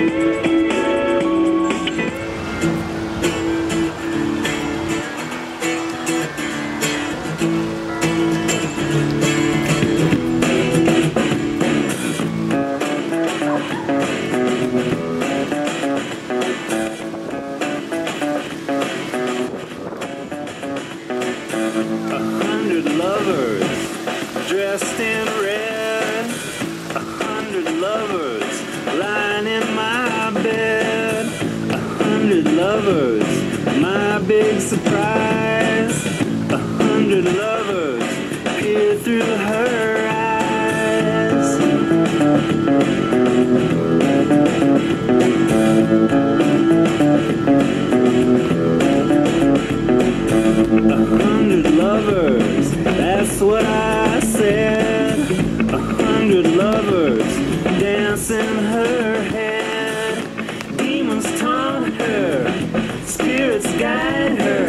A hundred lovers dressed in lovers, my big surprise. A hundred lovers peer through her eyes. A hundred lovers, that's what I said. A hundred lovers dancing her guide her.